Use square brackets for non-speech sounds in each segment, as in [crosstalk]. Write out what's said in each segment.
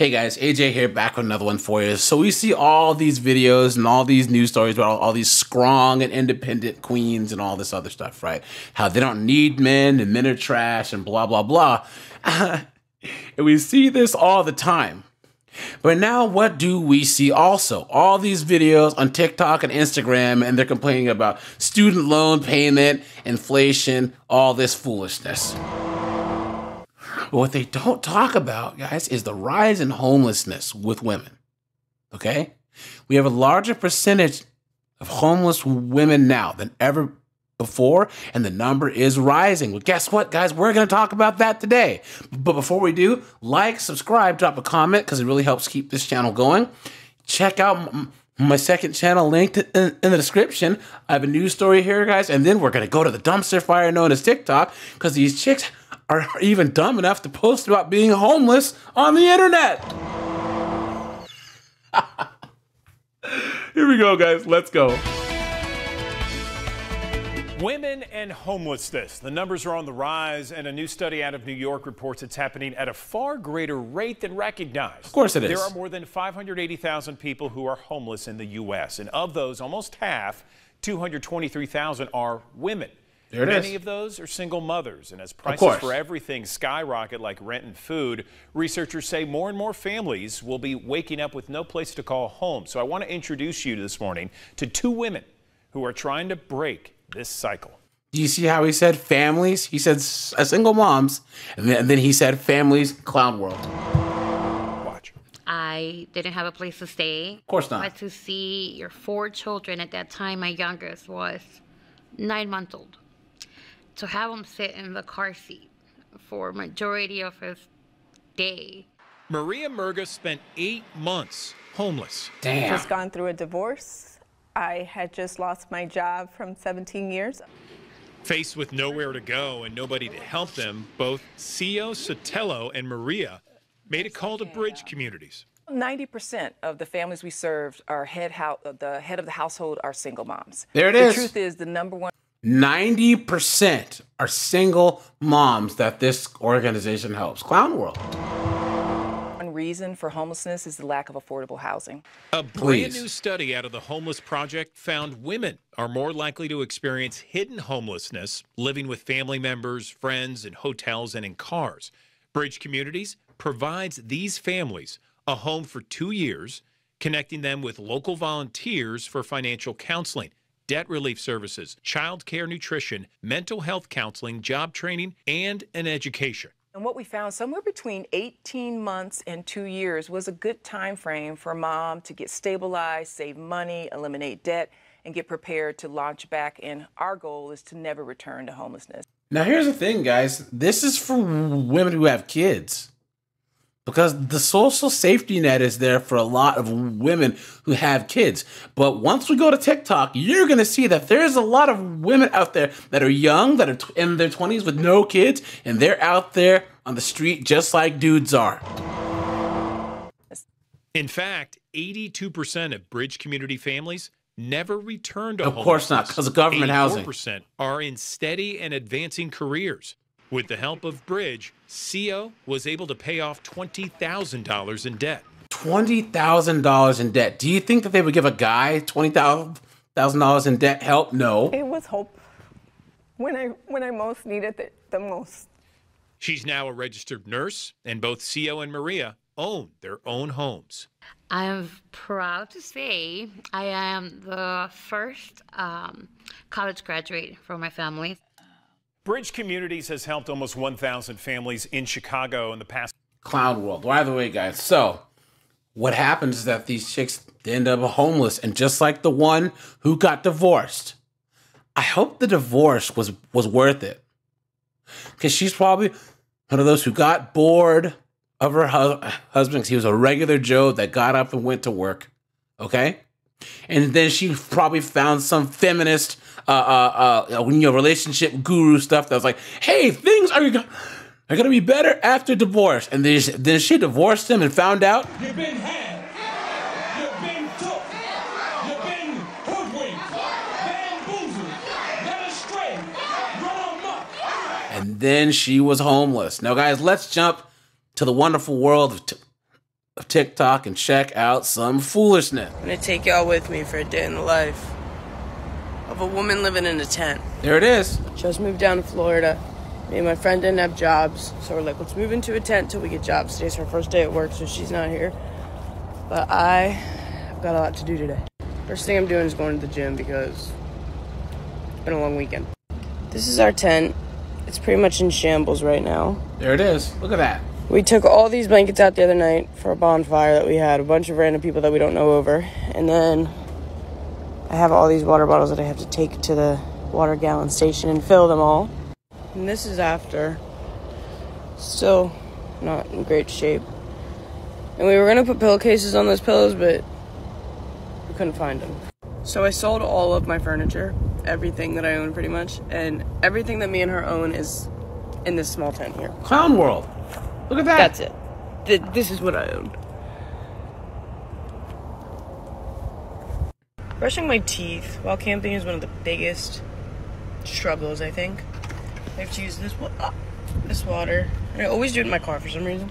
Hey guys, AJ here, back with another one for you. So we see all these videos and all these news stories about all, all, these strong and independent queens and all this other stuff, right? How they don't need men and men are trash and blah, blah, blah. [laughs] and we see this all the time. But now what do we see also? All these videos on TikTok and Instagram, and they're complaining about student loan payment, inflation, all this foolishness. But what they don't talk about, guys, is the rise in homelessness with women. Okay? We have a larger percentage of homeless women now than ever before, and the number is rising. Well, guess what, guys? We're going to talk about that today. But before we do, like, subscribe, drop a comment because it really helps keep this channel going. Check out my second channel linked in, the description. I have a news story here, guys, and then we're going to go to the dumpster fire known as TikTok because these chicks are even dumb enough to post about being homeless on the internet. [laughs] Here we go, guys. Let's go. Women and homelessness. The numbers are on the rise, and a new study out of New York reports it's happening at a far greater rate than recognized. Of course it is. There are more than 580,000 people who are homeless in the U.S., and of those, almost half, 223,000 are women. There it Many is. of those are single mothers, and as prices for everything skyrocket like rent and food, researchers say more and more families will be waking up with no place to call home. So I want to introduce you this morning to two women who are trying to break this cycle. Do you see how he said families? He said uh, single moms, and then, and then he said families, clown world. Watch. I didn't have a place to stay. Of course not. But to see your four children at that time, my youngest was nine months old to have him sit in the car seat for majority of his day. Maria Murga spent eight months homeless. Damn. Just gone through a divorce. I had just lost my job from 17 years. Faced with nowhere to go and nobody to help them, both Cio Sotelo and Maria made a call to bridge communities. 90% of the families we served are head the head of the household are single moms. There it the is. The truth is the number one 90% are single moms that this organization helps. Clown World. One reason for homelessness is the lack of affordable housing. A brand Please. new study out of the Homeless Project found women are more likely to experience hidden homelessness, living with family members, friends, in hotels, and in cars. Bridge Communities provides these families a home for two years, connecting them with local volunteers for financial counseling debt relief services, child care nutrition, mental health counseling, job training, and an education. And what we found somewhere between 18 months and two years was a good time frame for mom to get stabilized, save money, eliminate debt, and get prepared to launch back. And our goal is to never return to homelessness. Now, here's the thing, guys. This is for women who have kids because the social safety net is there for a lot of women who have kids. But once we go to TikTok, you're going to see that there's a lot of women out there that are young, that are in their 20s with no kids, and they're out there on the street just like dudes are. In fact, 82% of bridge community families never return to Of course not, because of government housing. 84% are in steady and advancing careers. With the help of Bridge, Cio was able to pay off $20,000 in debt. $20,000 in debt. Do you think that they would give a guy $20,000 in debt help? No. It was hope when I when I most needed it the most. She's now a registered nurse, and both Cio and Maria own their own homes. I'm proud to say I am the first um, college graduate from my family. Bridge Communities has helped almost 1,000 families in Chicago in the past. Clown world. By the way, guys, so what happens is that these chicks end up homeless, and just like the one who got divorced, I hope the divorce was was worth it, because she's probably one of those who got bored of her hu- husband. He was a regular Joe that got up and went to work. Okay, and then she probably found some feminist, uh, uh, uh, you know, relationship guru stuff that was like, "Hey, things are go- are gonna be better after divorce." And then she, then she divorced him and found out You've been had. You've been took. You've been hoodwinked, bamboozled, led astray, run amok. and then she was homeless. Now, guys, let's jump to the wonderful world of, t- of TikTok and check out some foolishness. I'm gonna take y'all with me for a day in the life of a woman living in a tent. There it is. Just moved down to Florida. Me and my friend didn't have jobs, so we're like, let's move into a tent till we get jobs. Today's her first day at work, so she's not here. But I have got a lot to do today. First thing I'm doing is going to the gym because it's been a long weekend. This is our tent. It's pretty much in shambles right now. There it is. Look at that. We took all these blankets out the other night for a bonfire that we had, a bunch of random people that we don't know over. And then I have all these water bottles that I have to take to the water gallon station and fill them all. And this is after. Still not in great shape. And we were gonna put pillowcases on those pillows, but we couldn't find them. So I sold all of my furniture, everything that I own pretty much, and everything that me and her own is in this small tent here. Clown World. Look at that. That's it. Th- this is what I own. Brushing my teeth while camping is one of the biggest struggles, I think. I have to use this wa- ah, this water. And I always do it in my car for some reason.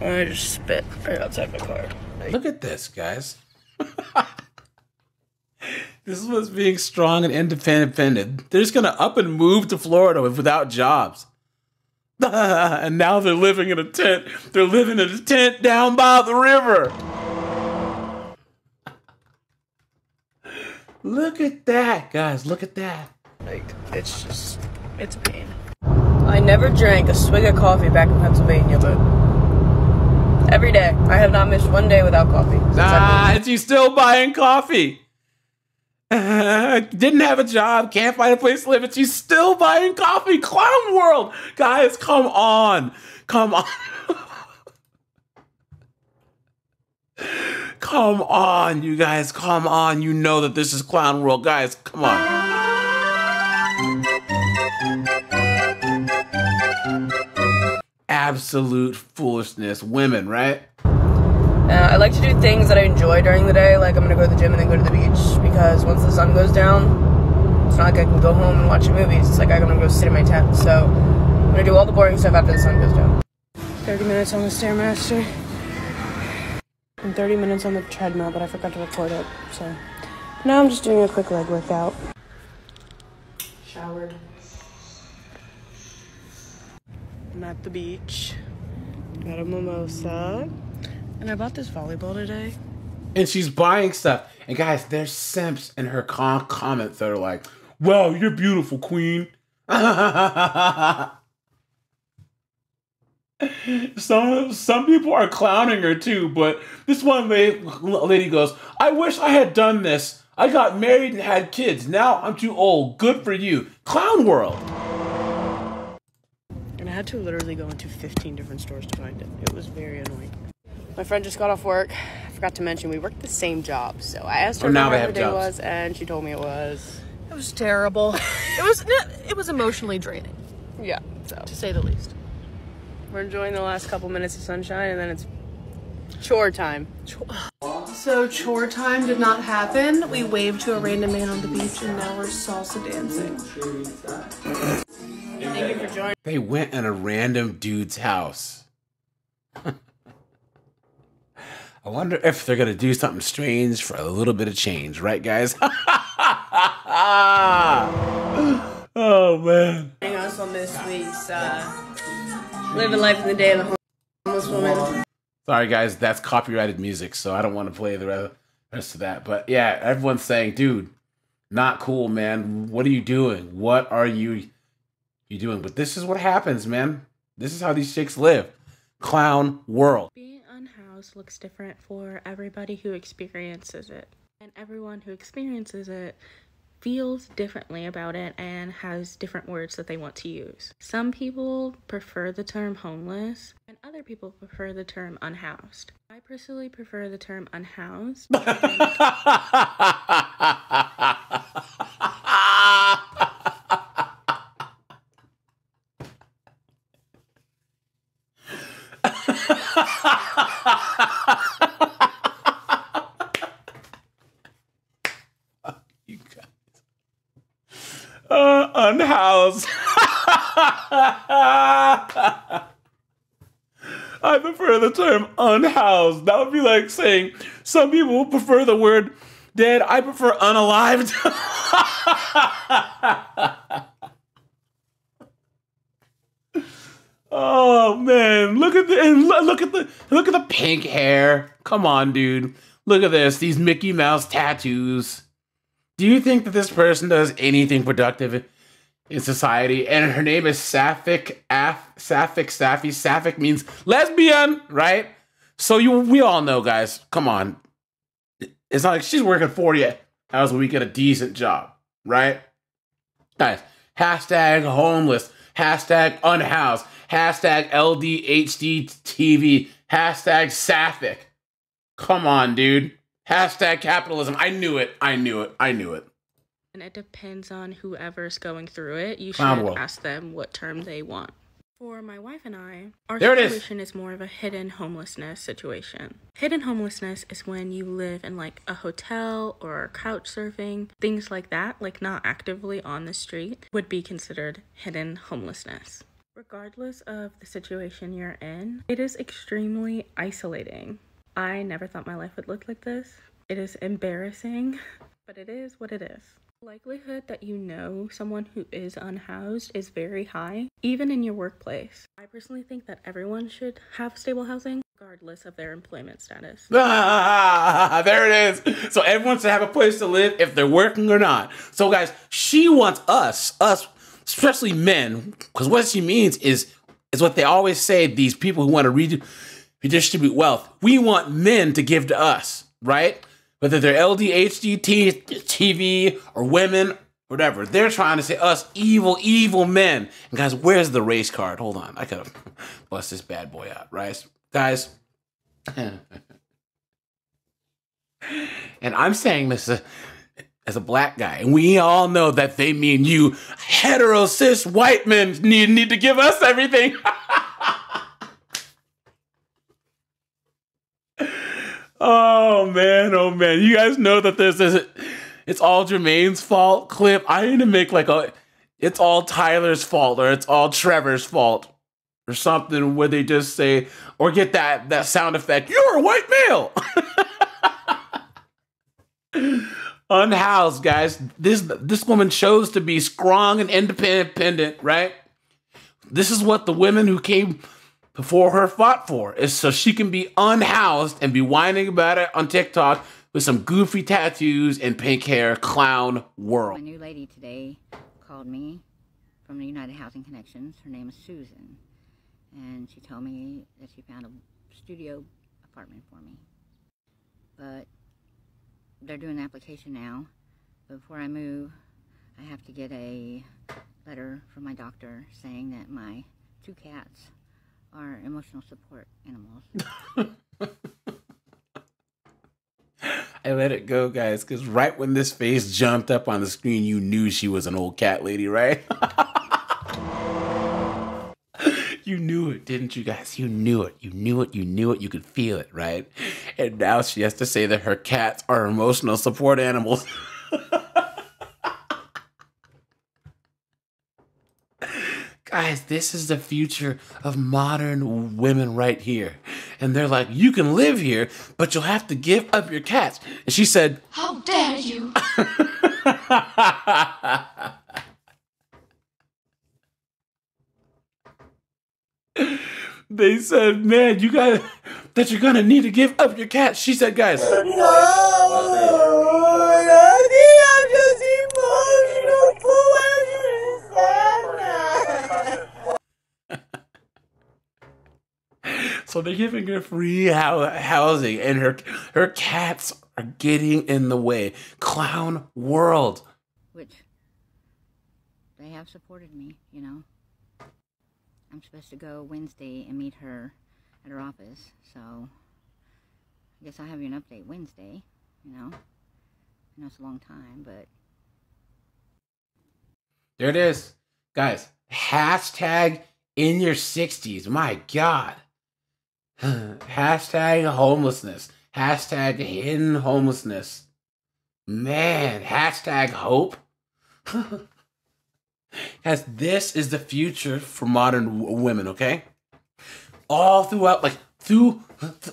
And I just spit right outside my car. Look at this, guys. [laughs] this is what's being strong and independent. They're just gonna up and move to Florida without jobs. [laughs] and now they're living in a tent. They're living in a tent down by the river. Look at that, guys. Look at that. like it's just it's a pain. I never drank a swig of coffee back in Pennsylvania, but every day I have not missed one day without coffee. since I've Ah, been- still buying coffee. [laughs] didn't have a job, can't find a place to live, and she's still buying coffee. Clown World, guys, come on, come on, [laughs] come on, you guys, come on. You know that this is Clown World, guys. Come on. Absolute foolishness, women, right? Uh, I like to do things that I enjoy during the day, like I'm gonna go to the gym and then go to the beach because once the sun goes down, it's not like I can go home and watch movies. It's like I'm gonna go sit in my tent. So I'm gonna do all the boring stuff after the sun goes down. 30 minutes on the Stairmaster and 30 minutes on the treadmill, but I forgot to record it. So now I'm just doing a quick leg workout. Showered. I'm at the beach. Got a mimosa. And I bought this volleyball today. and she's buying stuff. And guys, there's simps in her com- comments that are like, "Wow, you're beautiful, queen." [laughs] some some people are clowning her too, but this one lady goes, "I wish I had done this. I got married and had kids. Now I'm too old. Good for you, clown world." And I had to literally go into 15 different stores to find it. It was very annoying. My friend just got off work. I forgot to mention we worked the same job. So I asked oh, her Oh, now how they her have day jobs. was, and she told me it was. It was terrible. [laughs] it was it was emotionally draining, Yeah. So to say the least. We're enjoying the last couple minutes of sunshine, and then it's chore time. So chore time did not happen. We waved to a random man on the beach, and now we're salsa dancing. Thank you for joining. They went in a random dude's house. [laughs] I wonder if they're gonna do something strange for a little bit of change, right, guys? oh [laughs] man. Joining us on this week's uh, living life in the day of the homeless woman. Sorry, guys, that's copyrighted music, so I don't want to play the rest of that. But yeah, everyone's saying, dude, not cool, man. What are you doing? What are you you doing? But this is what happens, man. This is how these chicks live. Clown world. Being unhoused looks different for everybody who experiences it. And everyone who experiences it feels differently about it and has different words that they want to use. Some people prefer the term homeless, and other people prefer the term unhoused. I personally prefer the term unhoused. [laughs] [laughs] you guys. Uh, unhoused. [laughs] I prefer the term unhoused. That would be like saying some people prefer the word dead. I prefer unalived. [laughs] oh man, look at the look at the look at the pink hair. Come on, dude. Look at this. These Mickey Mouse tattoos. Do you think that this person does anything productive in society? And her name is Sapphic Af Sapphic Sappy. Sapphic means lesbian, right? So you we all know, guys. Come on. It's not like she's working 40 hours a week at a decent job, right? Guys, hashtag homeless, hashtag unhoused, hashtag LDHD TV, hashtag Sapphic. Come on, dude. Hashtag capitalism. I knew it. I knew it. I knew it. And it depends on whoever's going through it. You Clown should world. ask them what term they want. For my wife and I, our There it is. situation is more of a hidden homelessness situation. Hidden homelessness is when you live in like a hotel or couch surfing, things like that, like not actively on the street, would be considered hidden homelessness. Regardless of the situation you're in, it is extremely isolating. I never thought my life would look like this. It is embarrassing, [laughs] but it is what it is. Likelihood that you know someone who is unhoused is very high, even in your workplace. I personally think that everyone should have stable housing, regardless of their employment status. Ah, [laughs] there it is. So everyone should have a place to live if they're working or not. So guys, she wants us, us, especially men, because what she means is is what they always say. These people who want to re- redistribute wealth, we want men to give to us, right? Whether they're LDHD, T- TV, or women, whatever. They're trying to say us evil, evil men. And guys, where's the race card? Hold on, I gotta [laughs] bust this bad boy out, right, guys? [laughs] And I'm saying this as a, as a black guy, and we all know that they mean you hetero cis white men need need to give us everything. [laughs] oh man, oh man. You guys know that this it's all Jermaine's fault clip. I need to make like a it's all Tyler's fault or it's all Trevor's fault or something where they just say or get that that sound effect, you're a white male. [laughs] Unhoused, guys. This this woman chose to be strong and independent, right? This is what the women who came before her fought for, is so she can be unhoused and be whining about it on TikTok with some goofy tattoos and pink hair, clown world. My new lady today called me from the United Housing Connections. Her name is Susan. And she told me that she found a studio apartment for me. But they're doing the application now. Before I move, I have to get a letter from my doctor saying that my two cats are emotional support animals. [laughs] I let it go, guys, because right when this face jumped up on the screen, you knew she was an old cat lady, right? [laughs] you knew it, didn't you guys? You knew it. You knew it. You knew it. You could feel it, right? And now she has to say that her cats are emotional support animals. [laughs] Guys, this is the future of modern women right here. And they're like, you can live here, but you'll have to give up your cats. And she said, How dare you? [laughs] they said, man, you got that you're gonna need to give up your cats. She said, guys, so they're giving her free housing, and her her cats are getting in the way. Clown world. which they have supported me, you know. I'm supposed to go Wednesday and meet her at her office, so I guess I'll have you an update Wednesday, you know. I know it's a long time, but There it is, guys. Hashtag in your sixties. My God. [sighs] Hashtag homelessness. Hashtag hidden homelessness. Man, hashtag hope. [laughs] Guys, this is the future for modern w- women, okay? all throughout, like through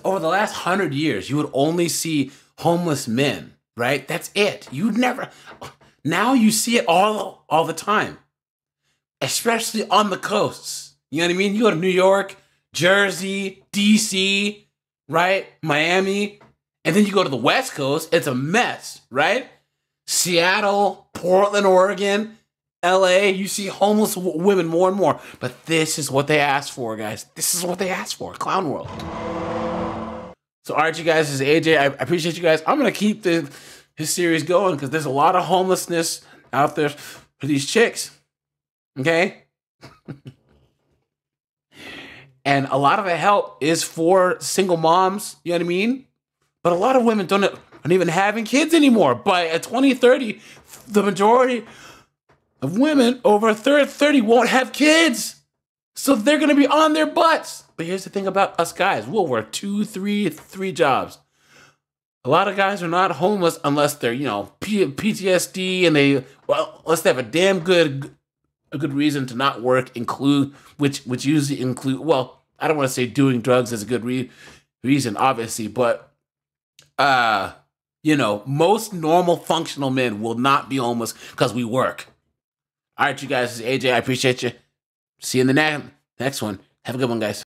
over the last hundred years, you would only see homeless men, right? That's it. You'd never. Now you see it all all the time, especially on the coasts. You know what I mean? You go to New York, Jersey, DC, right? Miami, and then you go to the West Coast. It's a mess, right? Seattle, Portland, Oregon, LA, you see homeless women more and more. But this is what they asked for, guys. This is what they asked for. Clown World. So, all right, you guys, this is AJ. I appreciate you guys. I'm gonna keep the his series going because there's a lot of homelessness out there for these chicks. Okay. [laughs] and a lot of the help is for single moms. You know what I mean? But a lot of women don't aren't even having kids anymore. By at 2030, the majority of women over 30 won't have kids. So they're going to be on their butts. But here's the thing about us guys we'll work two, three, three jobs. A lot of guys are not homeless unless they're, you know, P- PTSD and they, well, unless they have a damn good, a good reason to not work, include, which, which usually include, well, I don't want to say doing drugs is a good re- reason, obviously, but, uh, you know, most normal functional men will not be homeless because we work. All right, you guys, AJ. I appreciate you. See you in the ne- next one. Have a good one, guys.